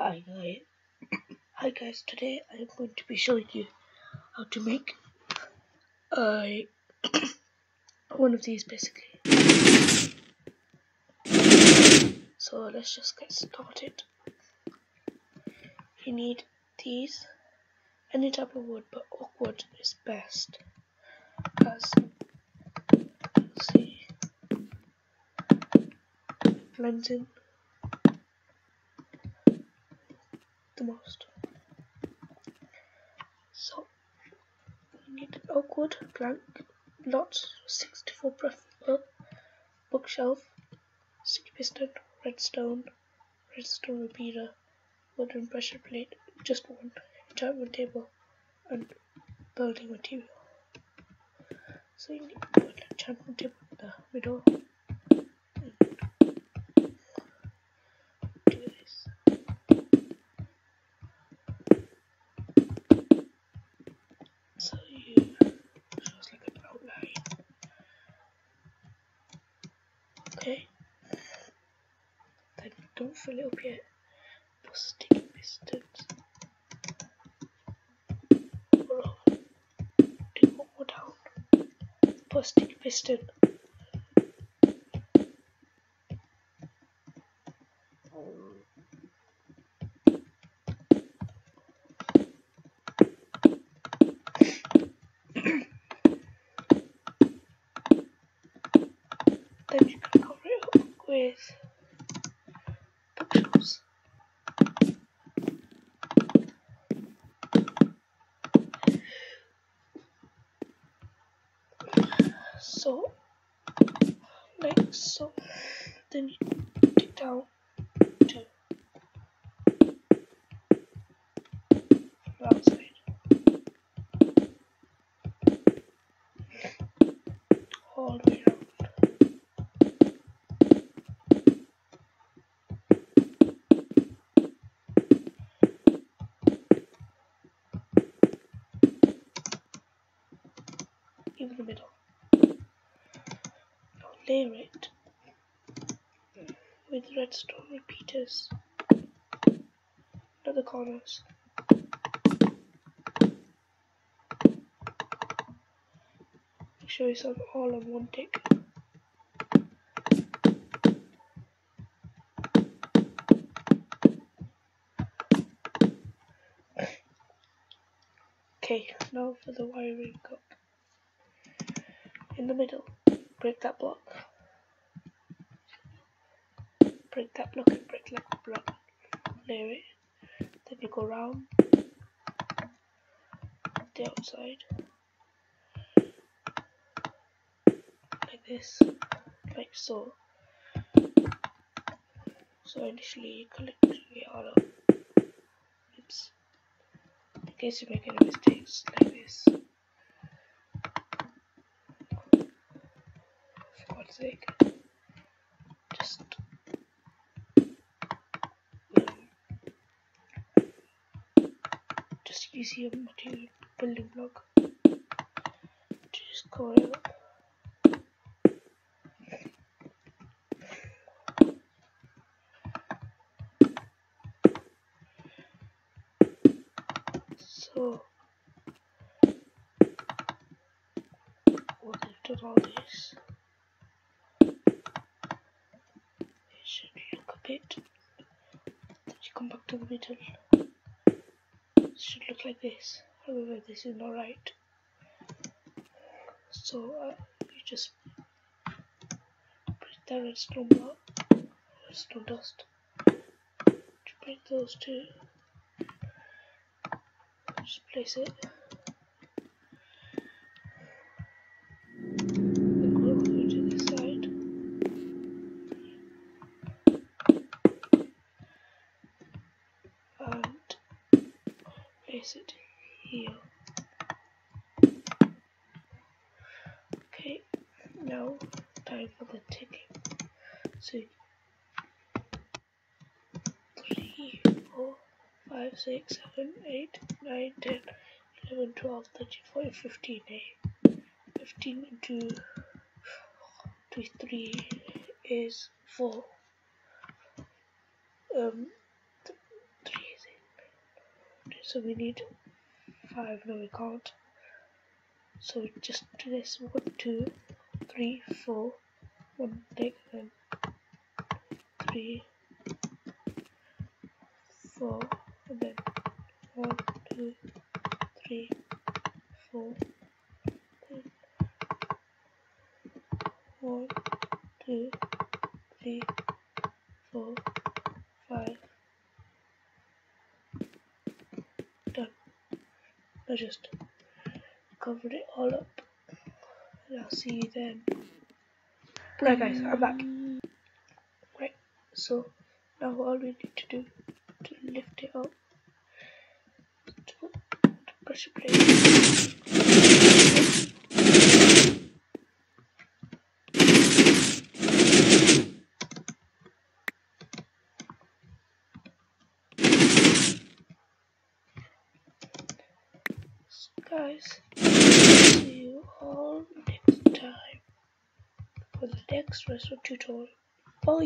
Hi guys. Hi guys, today I am going to be showing you how to make a one of these basically. So let's just get started. You need these, any type of wood, but oak wood is best. As see blends in the most. So we need oak wood, plank, lots, 64 preferable, bookshelf, sticky piston, redstone, redstone repeater, wooden pressure plate, just one, enchantment table, and building material. So you need to put enchantment table in the middle. so you shows like an outline. Okay. Then don't fill it up yet. Put sticky pistons. Hold on. Do one more down. Put sticky piston. then you can cover it up So like so then you dig down in the middle. Now layer it with redstone repeaters at the corners. Make sure it's all on one tick. Okay, now for the wiring up in the middle. Break that block. Break that block and break that block. Layer it. Then you go round the outside like this, like so. So initially you collect the up. It's in case you make any mistakes like this. For God's sake. Just um, just use your material building block to just cover it up. So once you've done all this, it should look a bit. Then you come back to the middle. It should look like this. However, this is not right. So uh, you just break the redstone block, redstone dust. To break those two, just place it. Then go over to the side. And place it here. Okay, now time for the ticking. So three, four, five, six, seven, eight, nine, ten, eleven, twelve, thirteen, fourteen, fifteen. Eh? Fifteen into three is four. Um, so we need five. No, we can't. So we just do this one, two, three, four, one leg, and three, four, and then one, two, three, four, then one, two, three, four, five. Done. I just covered it all up. And I'll see you then. Right guys, I'm back. Right, so now all we need to do to lift it up to, to pressure plate. Guys. See you all next time for the next redstone tutorial. Bye